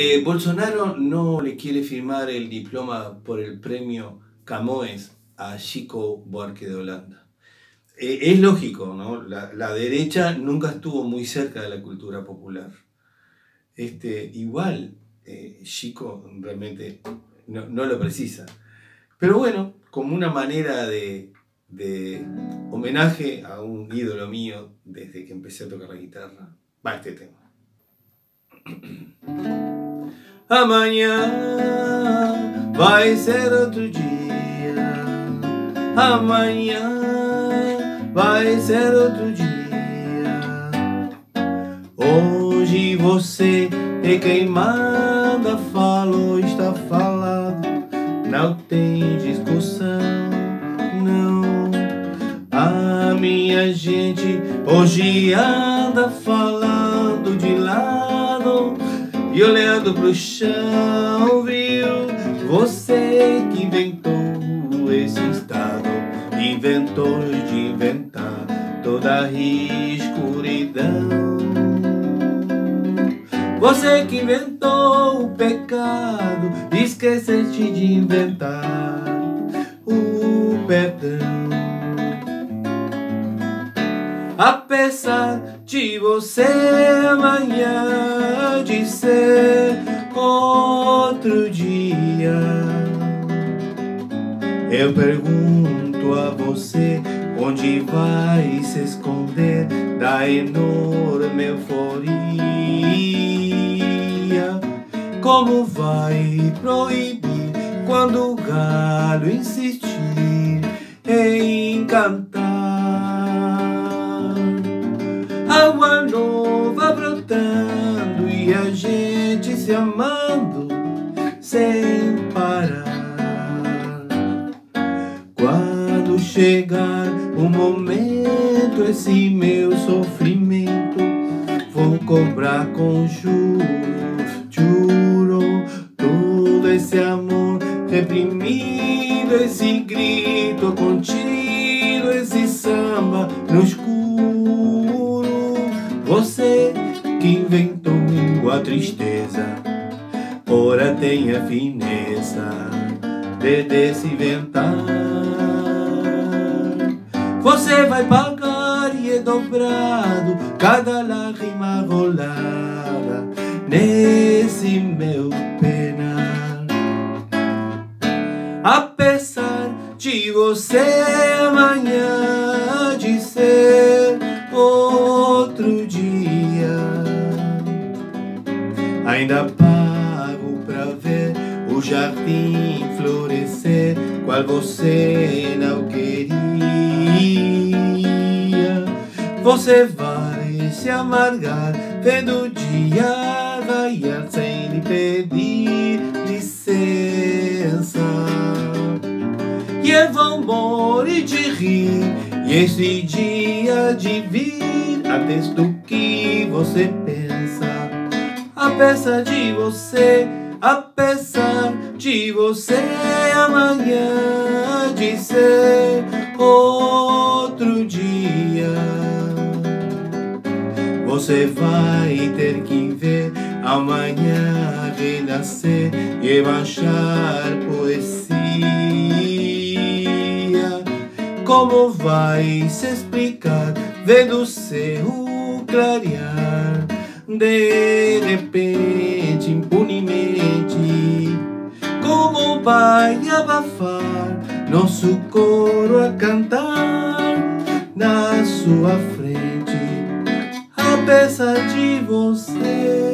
Eh, Bolsonaro no le quiere firmar el diploma por el premio Camões a Chico Buarque de Holanda. Eh, es lógico, ¿no? La, la, derecha nunca estuvo muy cerca de la cultura popular. Este, igual, eh, Chico realmente no, no, lo precisa. Pero bueno, como una manera de, de homenaje a un ídolo mío desde que empecé a tocar la guitarra, va este tema. Amanhã vai ser outro dia. Amanhã vai ser outro dia. Hoje você é quem manda, falou, está falado. Não tem discussão, não. A minha gente hoje anda falando e olhando pro chão, viu? Você que inventou esse estado, inventou de inventar toda a escuridão. Você que inventou o pecado, esqueceste de inventar o perdão. Apesar de você amanhã de ser outro dia, eu pergunto a você onde vai se esconder da enorme euforia. Como vai proibir quando o galo insistir em cantar? E a gente se amando sem parar. Quando chegar o momento, esse meu sofrimento, vou cobrar com juro, juro, todo esse amor reprimido, esse grito contido, esse samba no escuro. Tristeza, ora tenha fineza de se inventar. Você vai pagar e é dobrado cada lágrima rolada nesse meu penar. Apesar de você Ainda pago pra ver o jardim florescer, qual você não queria. Você vai se amargar vendo o dia raiar sem lhe pedir licença. E eu vou morrer de rir e esse dia de vir antes do que você Apesar de você, apesar de você Amanhã de ser outro dia. Você vai ter que ver amanhã renascer e baixar poesia. Como vai se explicar vendo o céu clarear de repente, impunemente? Como vai abafar nosso coro a cantar na sua frente? Apesar de você.